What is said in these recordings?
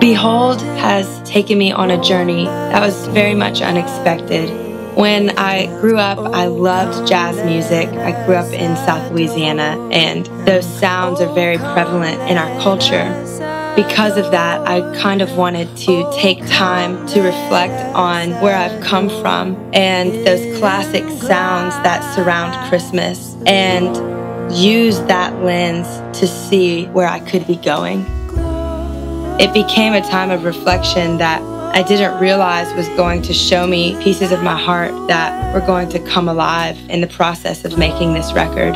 Behold. Has taken me on a journey that was very much unexpected. When I grew up, I loved jazz music. I grew up in South Louisiana, and those sounds are very prevalent in our culture. Because of that, I kind of wanted to take time to reflect on where I've come from and those classic sounds that surround Christmas and use that lens to see where I could be going. It became a time of reflection that I didn't realize was going to show me pieces of my heart that were going to come alive in the process of making this record.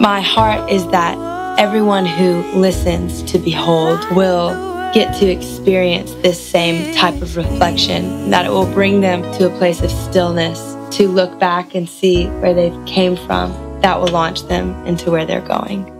My heart is that everyone who listens to Behold will get to experience this same type of reflection, that it will bring them to a place of stillness to look back and see where they came from that will launch them into where they're going.